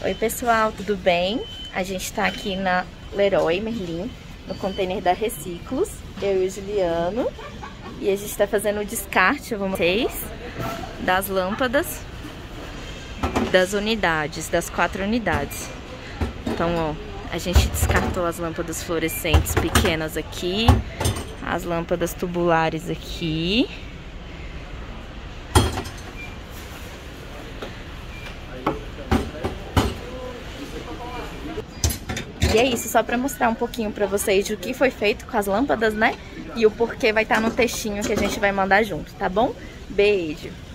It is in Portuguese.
Oi pessoal, tudo bem? A gente tá aqui na Leroy Merlin, no container da Reciclos, eu e o Juliano. E a gente tá fazendo o descarte, vamos vocês, das lâmpadas das unidades, das quatro unidades. Então, ó, a gente descartou as lâmpadas fluorescentes pequenas aqui, as lâmpadas tubulares aqui. E é isso, só para mostrar um pouquinho para vocês o que foi feito com as lâmpadas, né? E o porquê vai estar tá no textinho que a gente vai mandar junto, tá bom? Beijo!